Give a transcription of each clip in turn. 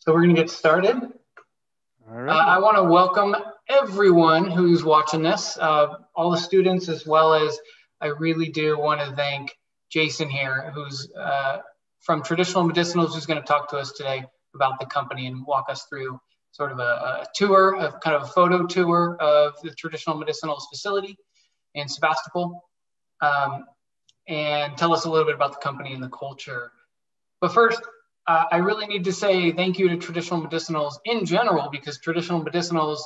So we're going to get started. All right. Uh, I want to welcome everyone who's watching this, uh, all the students, as well as I really do want to thank Jason here, who's uh, from Traditional Medicinals, who's going to talk to us today about the company and walk us through sort of a, a tour, of kind of a photo tour of the Traditional Medicinals facility in Sebastopol, um, and tell us a little bit about the company and the culture. But first, uh, I really need to say thank you to Traditional Medicinals in general because Traditional Medicinals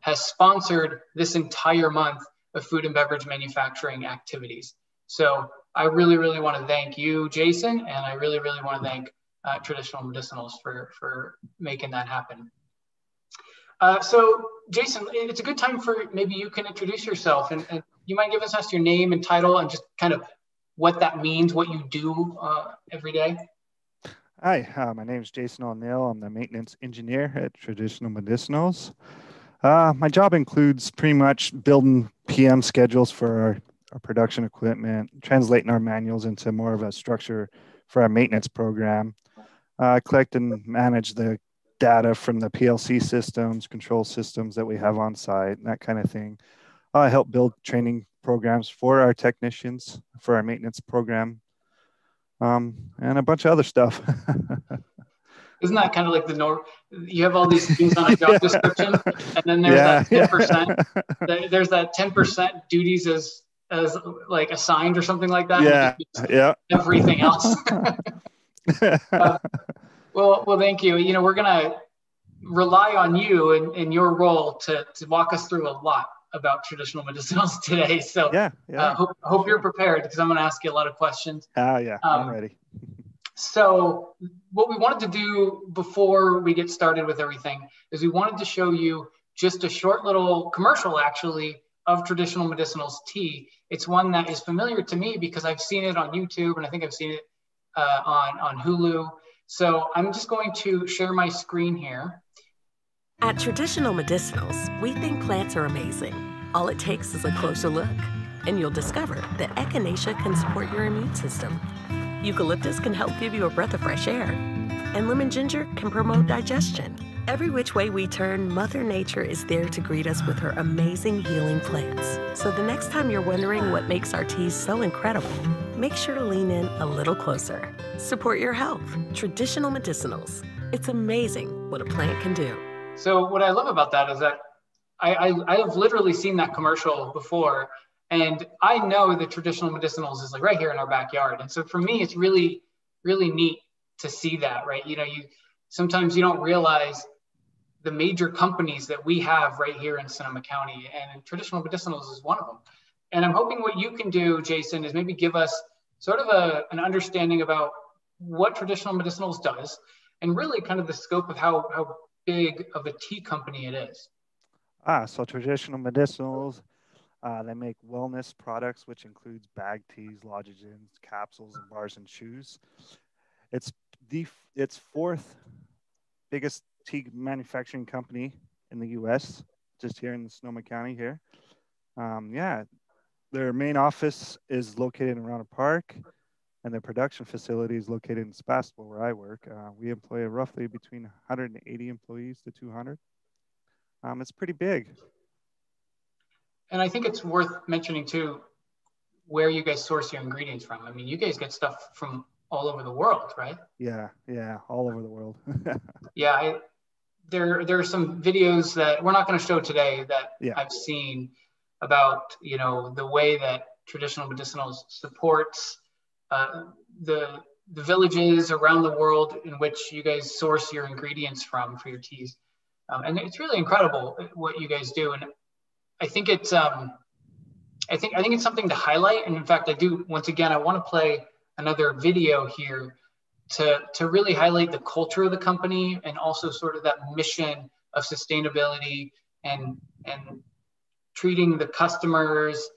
has sponsored this entire month of food and beverage manufacturing activities. So I really, really want to thank you, Jason, and I really, really want to thank uh, Traditional Medicinals for, for making that happen. Uh, so, Jason, it's a good time for maybe you can introduce yourself and, and, you might give us your name and title and just kind of what that means, what you do uh, every day. Hi, uh, my name is Jason O'Neill. I'm the maintenance engineer at Traditional Medicinals. Uh, my job includes pretty much building PM schedules for our, our, production equipment, translating our manuals into more of a structure for our maintenance program, uh, collect and manage the data from the PLC systems, control systems that we have on site, and that kind of thing. I help build training programs for our technicians for our maintenance program um, and a bunch of other stuff. Isn't that kind of like the norm? You have all these things on a job yeah. description, and then there's yeah, that ten percent. There's that ten percent duties as as like assigned or something like that. Yeah, yeah. Everything else. uh, well, well, thank you. You know, we're gonna rely on you and, in your role to to walk us through a lot about traditional medicinals today. So yeah, yeah. Uh, hope, hope you're prepared because I'm going to ask you a lot of questions. Ah, yeah, um, I'm ready. so what we wanted to do before we get started with everything is we wanted to show you just a short little commercial actually of traditional medicinals tea. It's one that is familiar to me because I've seen it on YouTube and I think I've seen it uh, on, on Hulu. So I'm just going to share my screen here. At Traditional Medicinals, we think plants are amazing. All it takes is a closer look, and you'll discover that Echinacea can support your immune system. Eucalyptus can help give you a breath of fresh air, and lemon ginger can promote digestion. Every which way we turn, Mother Nature is there to greet us with her amazing healing plants. So the next time you're wondering what makes our teas so incredible, make sure to lean in a little closer. Support your health. Traditional Medicinals. It's amazing what a plant can do. So what I love about that is that I, I, I have literally seen that commercial before, and I know the traditional medicinals is like right here in our backyard. And so for me, it's really, really neat to see that, right? You know, you sometimes you don't realize the major companies that we have right here in Sonoma County, and traditional medicinals is one of them. And I'm hoping what you can do, Jason, is maybe give us sort of a, an understanding about what traditional medicinals does and really kind of the scope of how, how big of a tea company it is? Ah, so traditional medicinals, uh, they make wellness products, which includes bag teas, lozenges, capsules, and bars and chews. It's the it's fourth biggest tea manufacturing company in the U.S. Just here in Sonoma County here. Um, yeah, their main office is located in Rohnert Park and the production facility is located in Sebastopol, where I work. Uh, we employ roughly between 180 employees to 200. Um, it's pretty big. And I think it's worth mentioning too where you guys source your ingredients from. I mean, you guys get stuff from all over the world, right? Yeah, yeah, all over the world. yeah, I, there there are some videos that we're not going to show today that yeah. I've seen about you know the way that traditional medicinals supports uh, the the villages around the world in which you guys source your ingredients from for your teas. Um, and it's really incredible what you guys do. And I think it's um, I think I think it's something to highlight. And in fact, I do once again I want to play another video here to to really highlight the culture of the company and also sort of that mission of sustainability and and treating the customers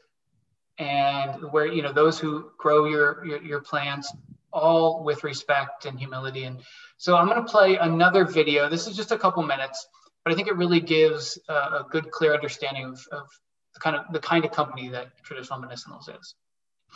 and where you know those who grow your your, your plants all with respect and humility. And so i'm going to play another video. This is just a couple minutes but i think it really gives a, a good clear understanding of, of the kind of the kind of company that traditional medicinals is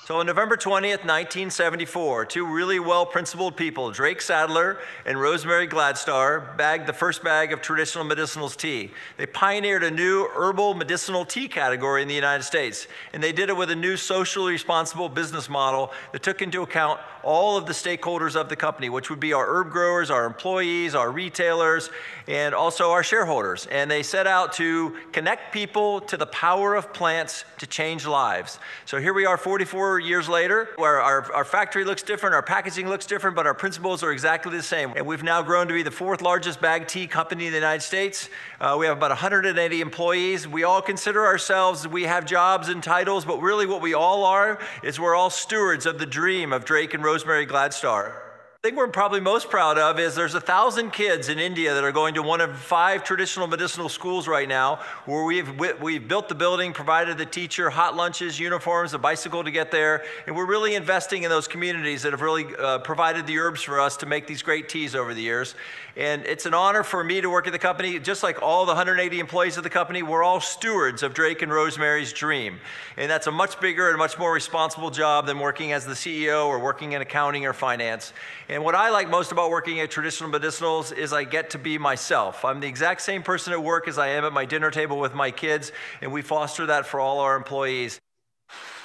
So on November 20th, 1974, two really well principled people, Drake Sadler and Rosemary Gladstar, bagged the first bag of traditional medicinals tea. They pioneered a new herbal medicinal tea category in the United States, and they did it with a new socially responsible business model that took into account all of the stakeholders of the company, which would be our herb growers, our employees, our retailers, and also our shareholders. And they set out to connect people to the power of plants to change lives. So here we are 44 years later, where our, our factory looks different, our packaging looks different, but our principles are exactly the same. And we've now grown to be the fourth largest bag tea company in the United States. Uh, we have about 180 employees. We all consider ourselves, we have jobs and titles, but really what we all are is we're all stewards of the dream of Drake and Rosemary Gladstar thing we're probably most proud of is there's a thousand kids in India that are going to one of five traditional medicinal schools right now where we've, we've built the building, provided the teacher hot lunches, uniforms, a bicycle to get there, and we're really investing in those communities that have really uh, provided the herbs for us to make these great teas over the years. And it's an honor for me to work at the company. Just like all the 180 employees of the company, we're all stewards of Drake and Rosemary's dream. And that's a much bigger and much more responsible job than working as the CEO or working in accounting or finance. What I like most about working at Traditional Medicinals is I get to be myself. I'm the exact same person at work as I am at my dinner table with my kids, and we foster that for all our employees.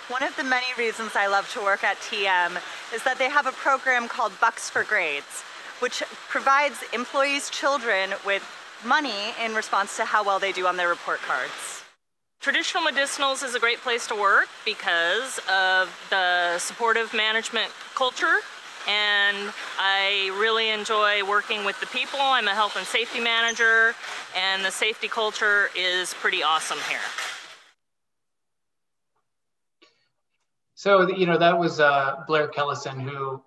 One of the many reasons I love to work at TM is that they have a program called Bucks for Grades which provides employees' children with money in response to how well they do on their report cards. Traditional Medicinals is a great place to work because of the supportive management culture and I really enjoy working with the people. I'm a health and safety manager and the safety culture is pretty awesome here. So, you know, that was uh, Blair Kellison, who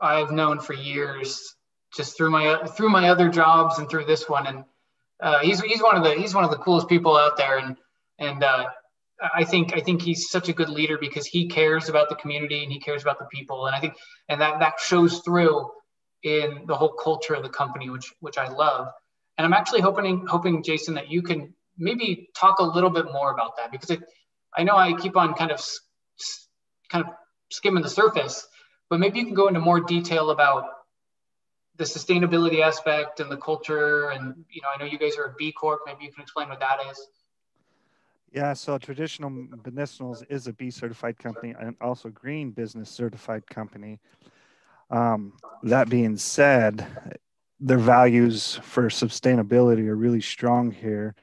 I've known for years just through my through my other jobs and through this one. And uh, he's he's one of the he's one of the coolest people out there. And and uh, I think I think he's such a good leader because he cares about the community and he cares about the people. And I think and that that shows through in the whole culture of the company, which which I love. And I'm actually hoping hoping Jason that you can maybe talk a little bit more about that because it, I know I keep on kind of kind of skimming the surface, but maybe you can go into more detail about the sustainability aspect and the culture and you know i know you guys are a b corp maybe you can explain what that is yeah so traditional medicinals is a b certified company and also green business certified company um, that being said their values for sustainability are really strong here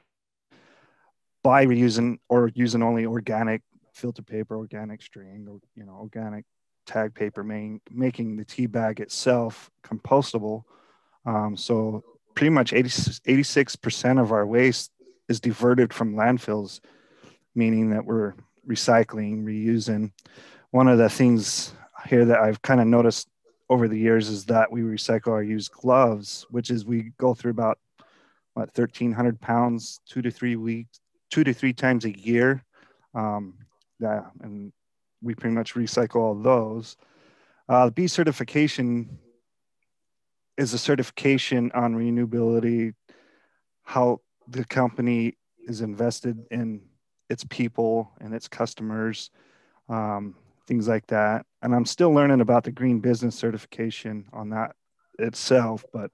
by reusing or using only organic filter paper organic string or you know organic tag paper, main, making the tea bag itself compostable. Um, so pretty much 80, 86% of our waste is diverted from landfills, meaning that we're recycling, reusing. One of the things here that I've kind of noticed over the years is that we recycle our used gloves, which is we go through about what 1,300 pounds, two to three weeks, two to three times a year. Um, yeah, and we pretty much recycle all those. Uh, the B certification is a certification on renewability, how the company is invested in its people and its customers, um, things like that. And I'm still learning about the green business certification on that itself, but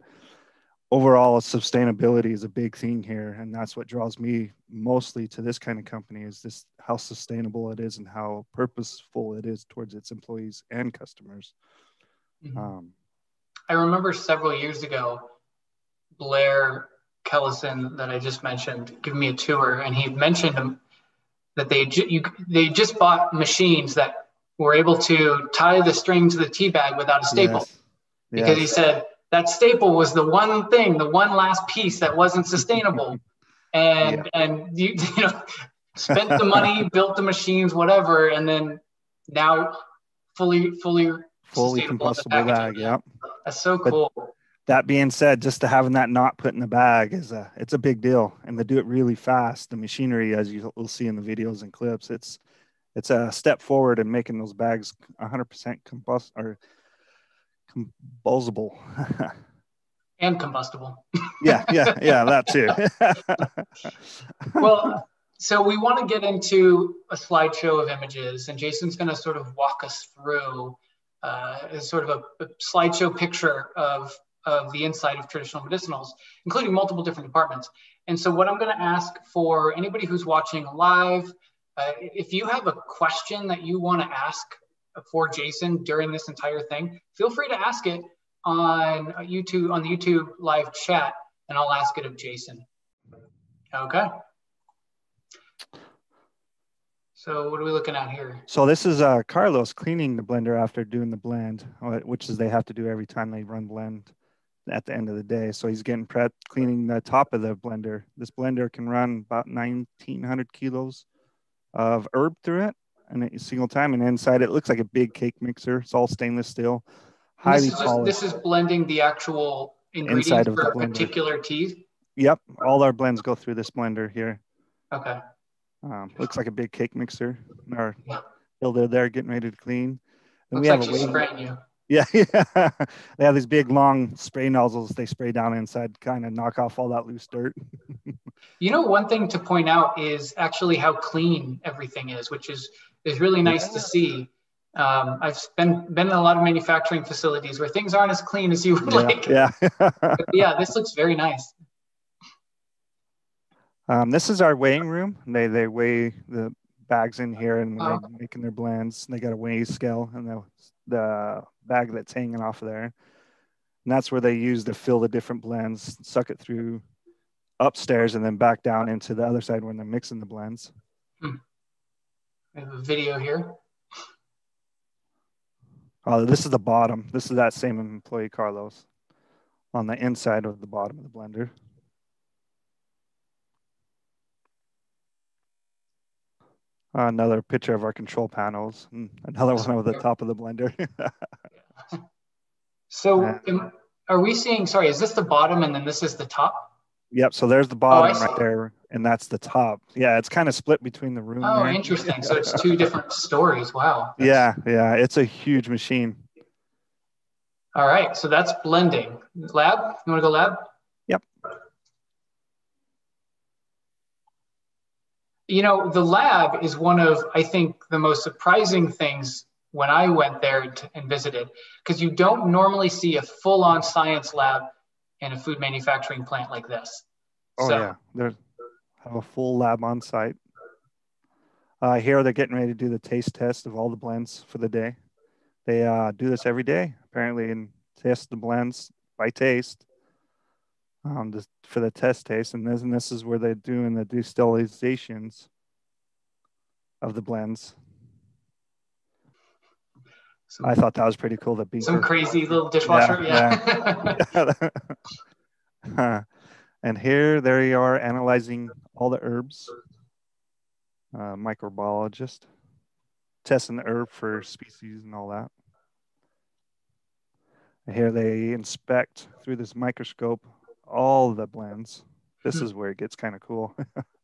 overall sustainability is a big thing here and that's what draws me mostly to this kind of company is this how sustainable it is and how purposeful it is towards its employees and customers mm-hmm. um, i remember several years ago blair kellison that i just mentioned giving me a tour and he mentioned that they, you, they just bought machines that were able to tie the string to the tea bag without a staple yes. because yes. he said that staple was the one thing, the one last piece that wasn't sustainable. and yeah. and you, you know spent the money, built the machines, whatever, and then now fully fully fully compostable bag. Yeah, That's so cool. But that being said, just to having that not put in the bag is a it's a big deal, and they do it really fast. The machinery, as you will see in the videos and clips, it's it's a step forward in making those bags 100% combust or combustible. and combustible. yeah, yeah, yeah, that too. well, so we want to get into a slideshow of images, and Jason's going to sort of walk us through uh, sort of a, a, slideshow picture of, of the inside of traditional medicinals, including multiple different departments. And so what I'm going to ask for anybody who's watching live, uh, if you have a question that you want to ask for Jason during this entire thing, feel free to ask it on YouTube on the YouTube live chat, and I'll ask it of Jason. Okay. So what are we looking at here? So this is uh, Carlos cleaning the blender after doing the blend, which is they have to do every time they run blend at the end of the day. So he's getting prep cleaning the top of the blender. This blender can run about 1900 kilos of herb through it and a single time. And inside it looks like a big cake mixer. It's all stainless steel, highly this polished. This is blending the actual ingredients inside of for a particular tea. Yep, all our blends go through this blender here. Okay. Um, looks like a big cake mixer. Our builder there getting ready to clean. And looks we have like a she's spraying you. Yeah, yeah. they have these big long spray nozzles they spray down inside, kind of knock off all that loose dirt. you know, one thing to point out is actually how clean everything is, which is is really nice yeah. to see. Um, I've been been in a lot of manufacturing facilities where things aren't as clean as you would yeah, like. Yeah. yeah, this looks very nice. Um, this is our weighing room. They they weigh the bags in here and oh. they're making their blends. They got a weigh scale and the the bag that's hanging off of there. And that's where they use to fill the different blends, suck it through upstairs and then back down into the other side when they're mixing the blends. Hmm. I have a video here. Oh, this is the bottom. This is that same employee, Carlos, on the inside of the bottom of the blender. Another picture of our control panels. Hmm, another one over the top of the blender. so are we seeing, sorry, is this the bottom and then this is the top? Yep. So there's the bottom oh, right there, and that's the top. Yeah, it's kind of split between the room. Oh, there. interesting. So it's two different stories. Wow. That's... Yeah, yeah. It's a huge machine. All right. So that's blending. Lab? You want to go lab? You know, the lab is one of, I think, the most surprising things when I went there and visited, because you don't normally see a full on science lab in a food manufacturing plant like this. Oh, so, yeah. They have a full lab on site. Uh, here they're getting ready to do the taste test of all the blends for the day. They uh, do this every day, apparently, and test the blends by taste um, for the test taste. And this, and this is where they're doing the distillizations of the blends. Some, I thought that was pretty cool. That some crazy little dishwasher, yeah. yeah. yeah. and here, there you are, analyzing all the herbs. Uh, microbiologist testing the herb for species and all that. And here they inspect through this microscope all the blends. This hmm. is where it gets kind of cool.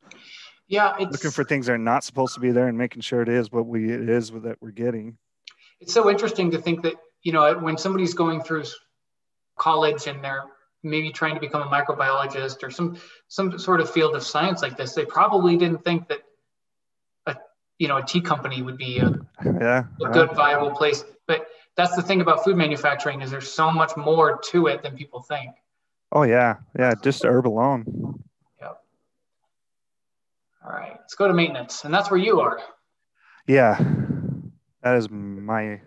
yeah, it's looking for things that are not supposed to be there and making sure it is what we it is that we're getting. It's so interesting to think that you know when somebody's going through college and they're maybe trying to become a microbiologist or some some sort of field of science like this, they probably didn't think that a you know a tea company would be a, yeah, a good viable place. But that's the thing about food manufacturing is there's so much more to it than people think. Oh yeah, yeah, just herb alone. Yep. All right, let's go to maintenance, and that's where you are. Yeah, that is my.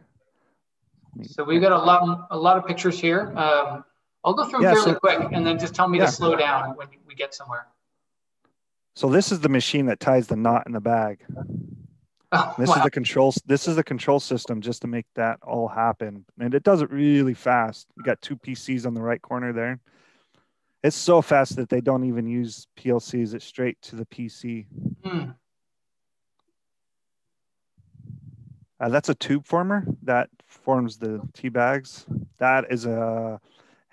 So we've got a lot, a lot of pictures here. Um, I'll go through them yeah, fairly so, quick, and then just tell me yeah. to slow down when we get somewhere. So this is the machine that ties the knot in the bag. Oh, this wow. is the control. This is the control system just to make that all happen, and it does it really fast. You got two PCs on the right corner there it's so fast that they don't even use PLCs. It's straight to the PC. Mm. Uh, that's a tube former that forms the tea bags. That is a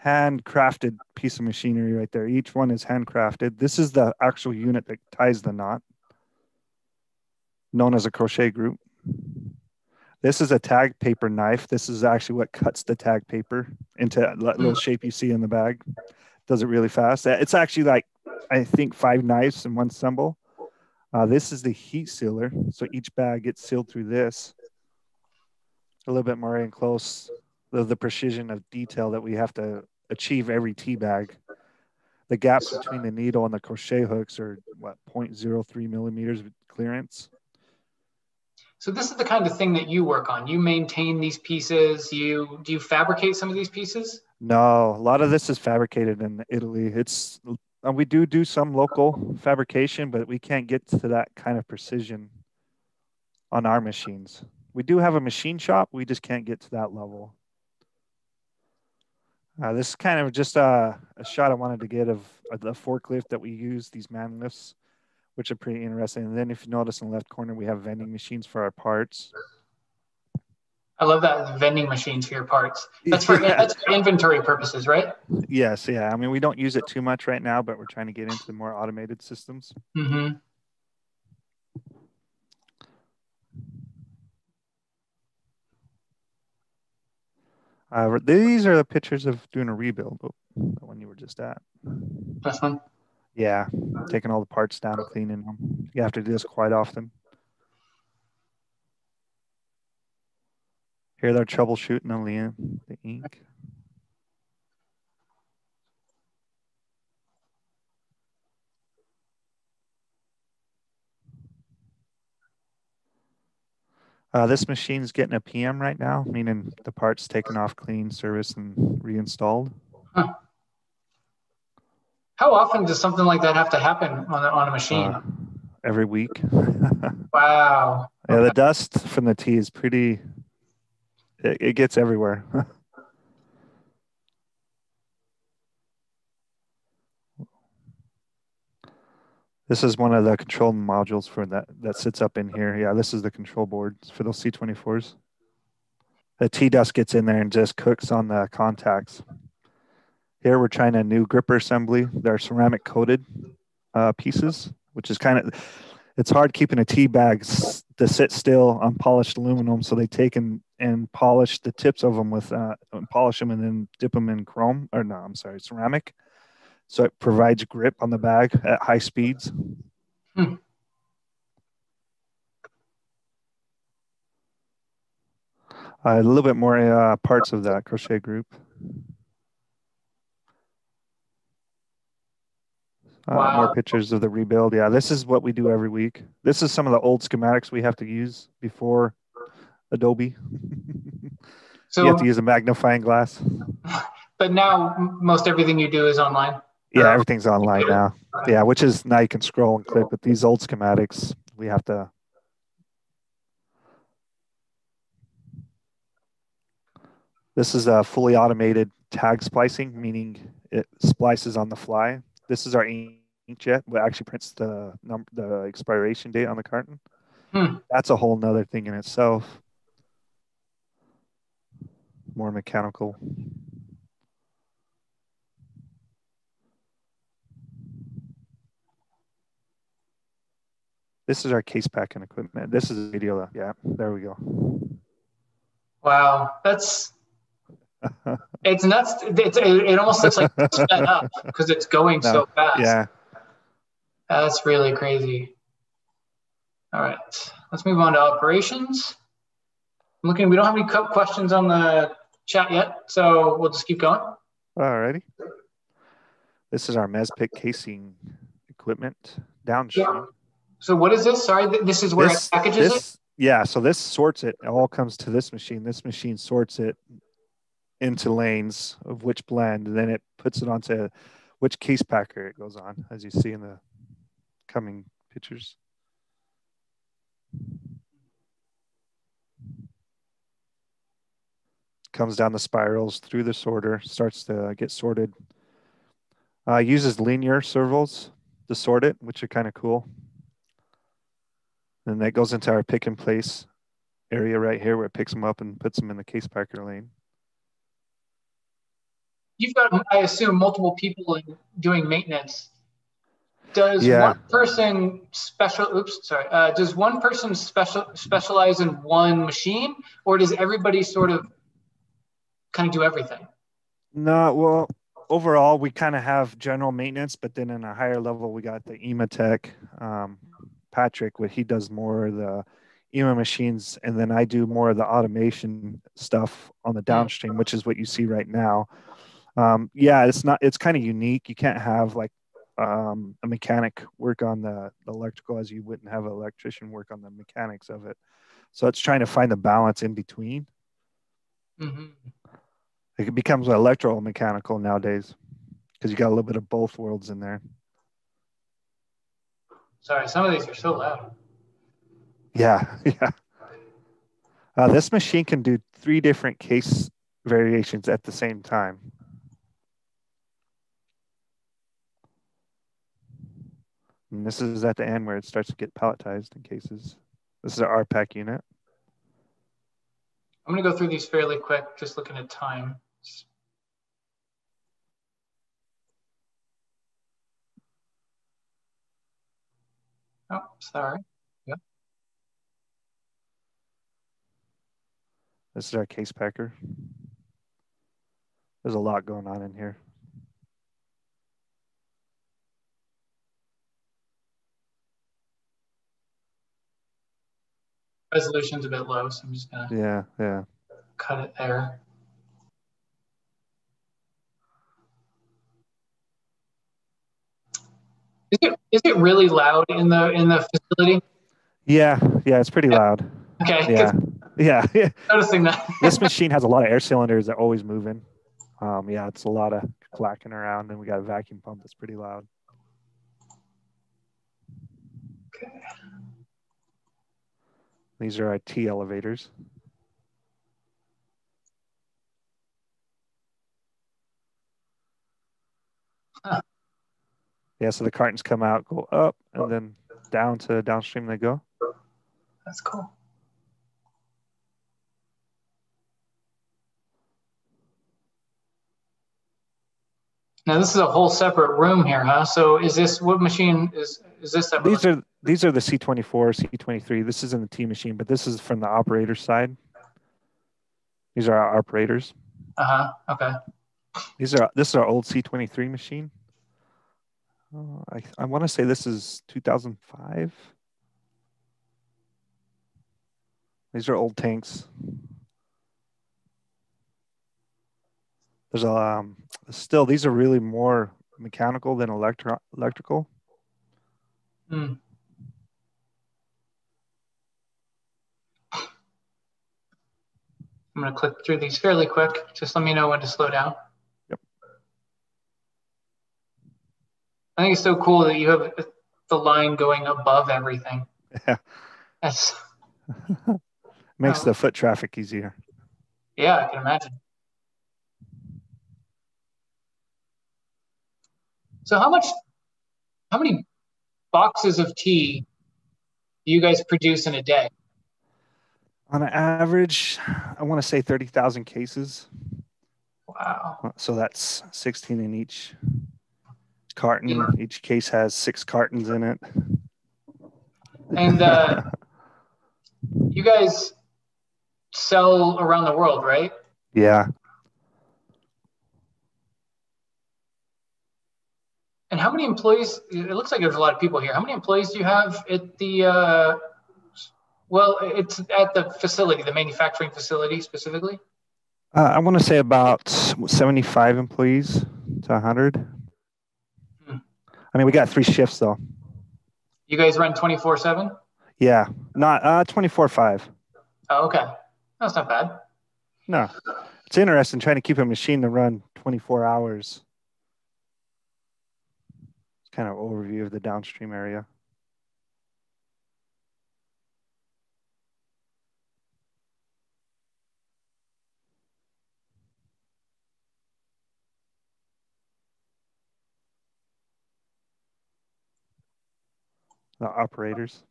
handcrafted piece of machinery right there. Each one is handcrafted. This is the actual unit that ties the knot, known as a crochet group. This is a tag paper knife. This is actually what cuts the tag paper into that little hmm. shape you see in the bag does it really fast. It's actually like I think five knives in one symbol. Uh, this is the heat sealer. So each bag gets sealed through this. A little bit more in close, the, the precision of detail that we have to achieve every tea bag. The gaps between the needle and the crochet hooks are what 0.03 millimeters clearance. So this is the kind of thing that you work on. You maintain these pieces. You do you fabricate some of these pieces? No, a lot of this is fabricated in Italy. It's uh, we do do some local fabrication, but we can't get to that kind of precision on our machines. We do have a machine shop. We just can't get to that level. Uh, this is kind of just a, a, shot I wanted to get of, of the forklift that we use, these man lifts which are pretty interesting. And then if you notice in the left corner, we have vending machines for our parts. I love that vending machines for your parts. That's for, yeah. that's for inventory purposes, right? Yes, yeah. I mean, we don't use it too much right now, but we're trying to get into the more automated systems. Mm-hmm. Uh, these are the pictures of doing a rebuild. Oh, the one you were just at. This one. Yeah, taking all the parts down and cleaning them. You have to do this quite often. Here they're troubleshooting on the, the ink. Uh, this machine's getting a PM right now, meaning the part's taken off clean, service, and reinstalled. Huh. How often does something like that have to happen on a, on a machine? Uh, every week. wow. Yeah, the dust from the tea is pretty. It, it gets everywhere. This is one of the control modules for that that sits up in here. Yeah, this is the control board for those C24s. The tea dust gets in there and just cooks on the contacts. Here we're trying a new gripper assembly. They're ceramic coated uh, pieces, which is kind of, it's hard keeping a tea bag to sit still on polished aluminum. So they take and, and polish the tips of them with, uh, polish them and then dip them in chrome, or no, I'm sorry, ceramic. So it provides grip on the bag at high speeds. Hmm. Uh, a little bit more uh, parts of that crochet group. Uh, wow. More pictures of the rebuild. Yeah, this is what we do every week. This is some of the old schematics we have to use before Adobe. so you have to use a magnifying glass. But now most everything you do is online. Yeah, everything's online now. Yeah, which is now you can scroll and click. But these old schematics, we have to. This is a fully automated tag splicing, meaning it splices on the fly. This is our inkjet, what actually prints the number, the expiration date on the carton. Hmm. That's a whole nother thing in itself. More mechanical. This is our case packing equipment. This is a video. Yeah, there we go. Wow, that's it's nuts. It's, it almost looks like sped up because it's going so fast. Yeah. That's really crazy. All right, let's move on to operations. I'm looking, we don't have any questions on the chat yet, so we'll just keep going. All righty. This is our Mezpik casing equipment downstream. Yeah. So what is this? Sorry, this is where this, it packages this, it? Yeah, so this sorts it. It all comes to this machine. This machine sorts it into lanes of which blend, and then it puts it onto which case packer it goes on, as you see in the coming pictures. Comes down the spirals through the sorter, starts to get sorted. Uh, uses linear servos to sort it, which are kind of cool. And that goes into our pick and place area right here where it picks them up and puts them in the case packer lane you've got, I assume, multiple people doing maintenance. Does yeah. one person special? Oops, sorry. Uh, does one person special specialize in one machine, or does everybody sort of kind of do everything? No, well, overall, we kind of have general maintenance, but then in a higher level, we got the IMA tech, um, Patrick, what he does more of the IMA machines, and then I do more of the automation stuff on the downstream, which is what you see right now. Um, yeah, it's not. It's kind of unique. You can't have like um, a mechanic work on the, the electrical as you wouldn't have an electrician work on the mechanics of it. So it's trying to find the balance in between. Mm-hmm. It becomes electromechanical nowadays because you got a little bit of both worlds in there. Sorry, some of these are so loud. Yeah, yeah. Uh, this machine can do three different case variations at the same time. And this is at the end where it starts to get palletized in cases. This is our RPAC unit. I'm going to go through these fairly quick, just looking at time. Oh, sorry. Yeah. This is our case packer. There's a lot going on in here. Resolution's a bit low, so I'm just gonna yeah, yeah. cut it there. Is it is it really loud in the in the facility? Yeah, yeah, it's pretty loud. Okay. Yeah. Yeah. Noticing that. this machine has a lot of air cylinders that are always moving. Um, yeah, it's a lot of clacking around, and we got a vacuum pump that's pretty loud. These are our T elevators. Huh. Yeah, so the cartons come out, go up, and then down to downstream they go. That's cool. Now this is a whole separate room here, huh? So is this what machine is is this? That These are these are the C24, C23. This isn't the T machine, but this is from the operator side. These are our operators. Uh huh. Okay. These are this is our old C23 machine. Uh, I I want to say this is 2005. These are old tanks. There's a um, still these are really more mechanical than electro electrical. Hmm. I'm going to click through these fairly quick. Just let me know when to slow down. Yep. I think it's so cool that you have the line going above everything. Yeah. That's makes oh. the foot traffic easier. Yeah, I can imagine. So how much how many boxes of tea do you guys produce in a day? On average, I want to say 30,000 cases. Wow. So that's 16 in each carton. Yeah. Each case has six cartons in it. And uh, you guys sell around the world, right? Yeah. And how many employees? It looks like there's a lot of people here. How many employees do you have at the? Uh, well, it's at the facility, the manufacturing facility specifically. Uh, I want to say about 75 employees to 100. Hmm. I mean, we got three shifts though. You guys run 24 7? Yeah, not uh, 24 5. Oh, okay. That's not bad. No. It's interesting trying to keep a machine to run 24 hours It's kind of overview of the downstream area. The operators.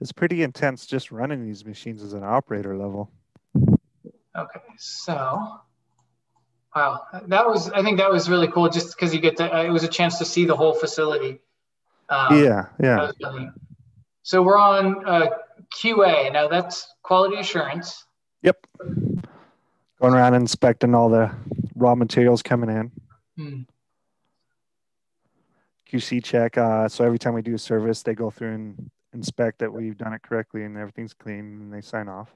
it's pretty intense just running these machines as an operator level. Okay, so wow, that was I think that was really cool just because you get to uh, it was a chance to see the whole facility. Um, yeah, yeah. Really, so we're on uh, QA now. That's quality assurance. Yep. Going around inspecting all the raw materials coming in. Hmm. QC check. Uh, so every time we do a service, they go through and inspect that we've done it correctly and everything's clean and they sign off.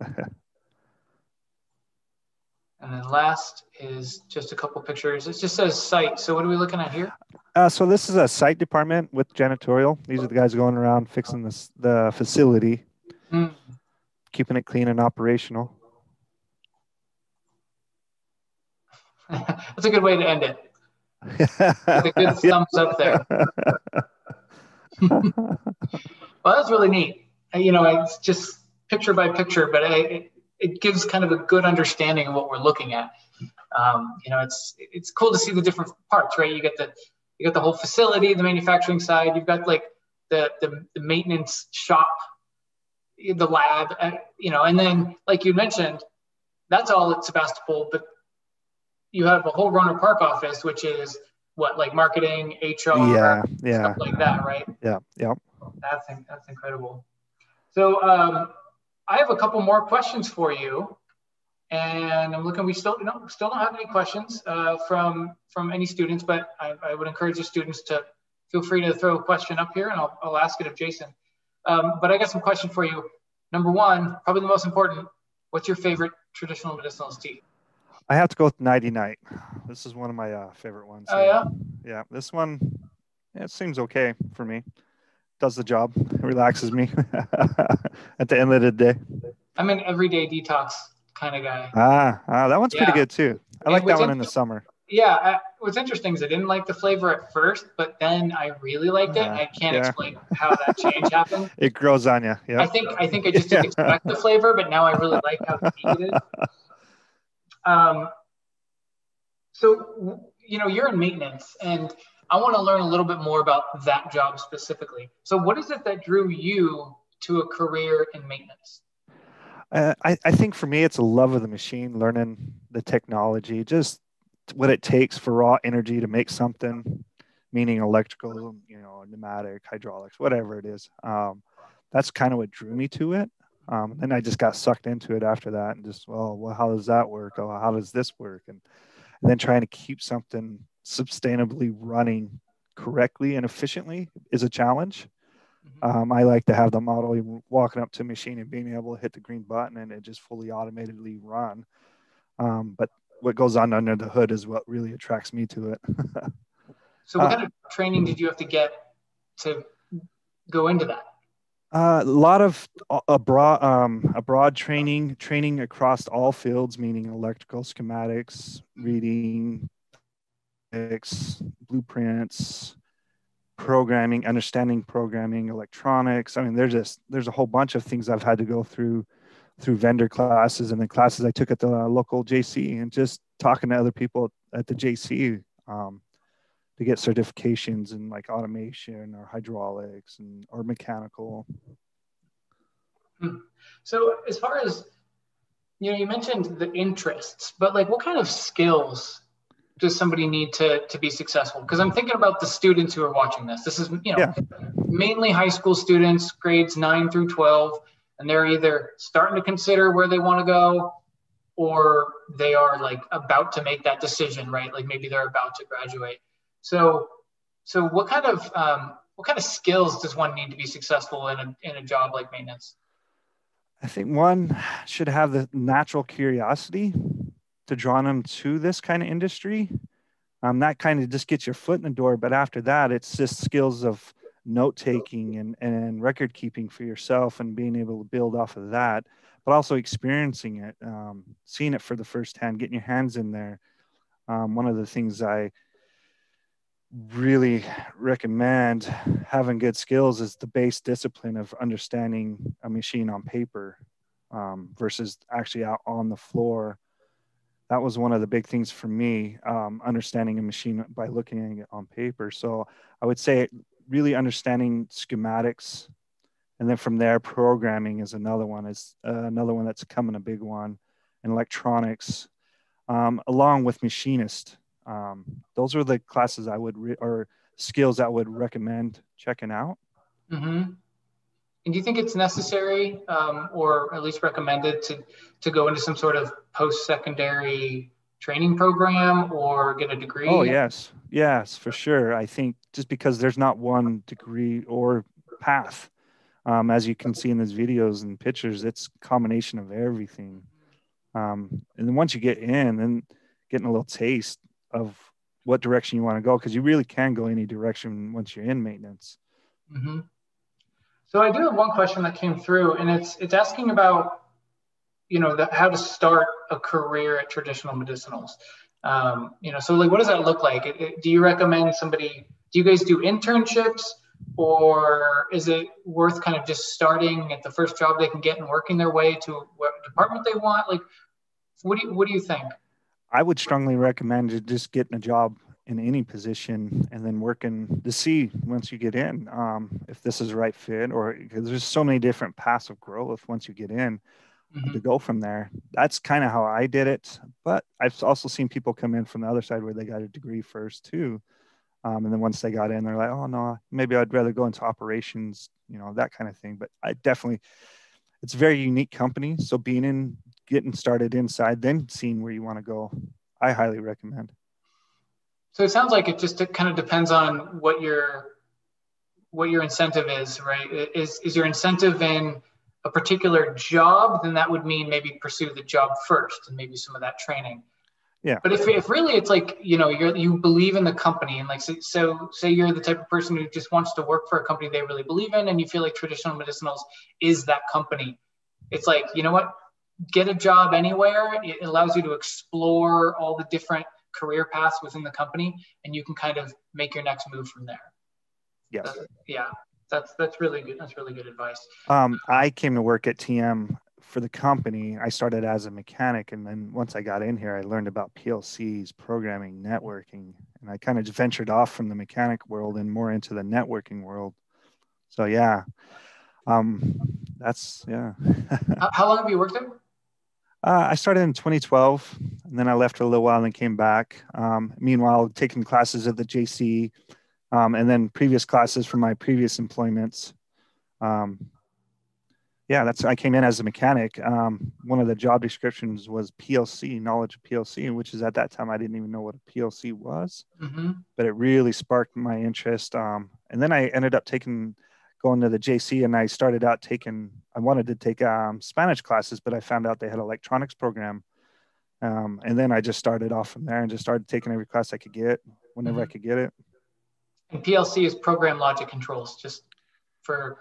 And then last is just a couple pictures. It just says site. So what are we looking at here? Uh, so this is a site department with janitorial. These are the guys going around fixing this, the facility, mm. keeping it clean and operational. That's a good way to end it. a good thumbs up there. well, that's really neat. You know, it's just picture by picture, but it, it gives kind of a good understanding of what we're looking at. Um, you know, it's it's cool to see the different parts, right? You get the you got the whole facility, the manufacturing side. You've got like the the, the maintenance shop, the lab, uh, you know, and then like you mentioned, that's all at Sebastopol. But you have a whole Rohnert Park office, which is what like marketing, HR, yeah, yeah, stuff like that, right? Yeah, yeah. That's that's incredible. So um, I have a couple more questions for you, and I'm looking. We still don't still don't have any questions uh, from from any students, but I, I, would encourage the students to feel free to throw a question up here, and I'll, I'll ask it of Jason. Um, but I got some question for you. Number one, probably the most important. What's your favorite traditional medicinals tea? I have to go with Nighty Night. This is one of my uh, favorite ones. Oh yeah. Yeah, this one. It seems okay for me does the job. Relaxes me at the end of the day. I'm an everyday detox kind of guy. Ah, ah that one's yeah. pretty good too. I like that one in the summer. Yeah, I, what's interesting is I didn't like the flavor at first, but then I really liked it. Uh, I can't yeah. explain how that change happened. It grows on you. Yeah. I think I think I just didn't expect the flavor, but now I really like how sweet it is. Um, so you know, you're in maintenance, and I want to learn a little bit more about that job specifically. So, what is it that drew you to a career in maintenance? Uh, I, I think for me, it's a love of the machine, learning the technology, just what it takes for raw energy to make something, meaning electrical, you know, pneumatic, hydraulics, whatever it is. Um, that's kind of what drew me to it. Um, and I just got sucked into it after that and just, well, well, how does that work? Oh, how does this work? And, and then trying to keep something sustainably running correctly and efficiently is a challenge. Mm-hmm. Um, I like to have the model walking up to a machine and being able to hit the green button and it just fully automatically run. Um, but what goes on under the hood is what really attracts me to it. so, what uh, kind of training did you have to get to go into that? Uh, a lot of a broad, um, a broad training, training across all fields, meaning electrical schematics, reading, blueprints, programming, understanding programming, electronics. I mean, there's just there's a whole bunch of things I've had to go through through vendor classes and the classes I took at the local JC and just talking to other people at the JC um, to get certifications in like automation or hydraulics and or mechanical. Hmm. So as far as you know, you mentioned the interests, but like what kind of skills does somebody need to to be successful? Because I'm thinking about the students who are watching this. This is you know yeah. mainly high school students, grades nine through twelve, and they're either starting to consider where they want to go, or they are like about to make that decision, right? Like maybe they're about to graduate. So, so what kind of um, what kind of skills does one need to be successful in a in a job like maintenance? I think one should have the natural curiosity to draw them to this kind of industry. Um, that kind of just gets your foot in the door. But after that, it's just skills of note taking and, and record keeping for yourself and being able to build off of that, but also experiencing it, um, seeing it for the first hand, getting your hands in there. Um, one of the things I really recommend having good skills is the base discipline of understanding a machine on paper um, versus actually out on the floor that was one of the big things for me um, understanding a machine by looking at it on paper. So i would say really understanding schematics and then from there programming is another one. Is uh, another one that's coming a big one. And electronics um, along with machinist um, those are the classes i would re- or skills i would recommend checking out. Mm-hmm. And do you think it's necessary um, or at least recommended to, to go into some sort of post-secondary training program or get a degree? Oh, yes. Yes, for sure. I think just because there's not one degree or path, um, as you can see in these videos and pictures, it's a combination of everything. Um, and then once you get in, then getting a little taste of what direction you want to go, because you really can go any direction once you're in maintenance. Mm-hmm. So I do have one question that came through, and it's it's asking about, you know, the, how to start a career at traditional medicinals. Um, you know, so like, what does that look like? It, it, do you recommend somebody? Do you guys do internships, or is it worth kind of just starting at the first job they can get and working their way to what department they want? Like, what do you what do you think? I would strongly recommend just getting a job in any position and then working to see once you get in um, if this is the right fit or because there's so many different paths of growth once you get in mm-hmm. to go from there that's kind of how i did it but i've also seen people come in from the other side where they got a degree first too um, and then once they got in they're like oh no maybe i'd rather go into operations you know that kind of thing but i definitely it's a very unique company so being in getting started inside then seeing where you want to go i highly recommend so it sounds like it just kind of depends on what your what your incentive is, right? Is is your incentive in a particular job? Then that would mean maybe pursue the job first and maybe some of that training. Yeah. But if, if really it's like you know you you believe in the company and like so, so say you're the type of person who just wants to work for a company they really believe in and you feel like traditional medicinals is that company, it's like you know what get a job anywhere. It allows you to explore all the different career paths within the company and you can kind of make your next move from there. Yes. Uh, yeah that's that's really good that's really good advice. Um, i came to work at tm for the company. I started as a mechanic and then once i got in here i learned about plcs programming networking and i kind of ventured off from the mechanic world and more into the networking world. So yeah. Um, that's yeah. How long have you worked there uh, I started in 2012, and then I left for a little while and then came back. Um, meanwhile, taking classes at the JC, um, and then previous classes from my previous employments. Um, yeah, that's I came in as a mechanic. Um, one of the job descriptions was PLC, knowledge of PLC, which is at that time I didn't even know what a PLC was, mm-hmm. but it really sparked my interest. Um, and then I ended up taking going to the JC and I started out taking, I wanted to take um, Spanish classes, but I found out they had electronics program. Um, and then I just started off from there and just started taking every class I could get whenever mm-hmm. I could get it. And PLC is program logic controls, just for,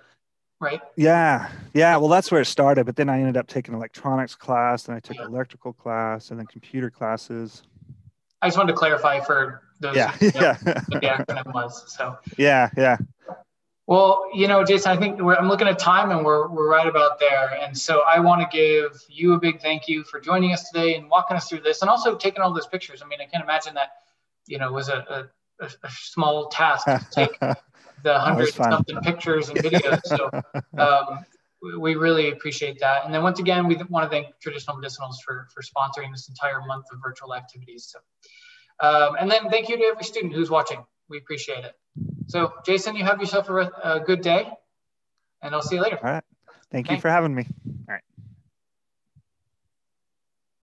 right? Yeah. Yeah. Well, that's where it started. But then I ended up taking electronics class, then I took yeah. electrical class and then computer classes. I just wanted to clarify for those yeah. yeah. what the acronym was. So yeah, yeah. Well, you know, Jason, I think I'm looking at time and we're, we're right about there. And so I want to give you a big thank you for joining us today and walking us through this and also taking all those pictures. I mean, I can't imagine that, you know, was a, a, a small task to take the hundred something pictures and videos. So um, we really appreciate that. And then once again, we want to thank Traditional Medicinals for, for sponsoring this entire month of virtual activities. So, um, and then thank you to every student who's watching. We appreciate it. So, Jason, you have yourself a, a good day, and I'll see you later. All right. Thank Thanks. you for having me. All right.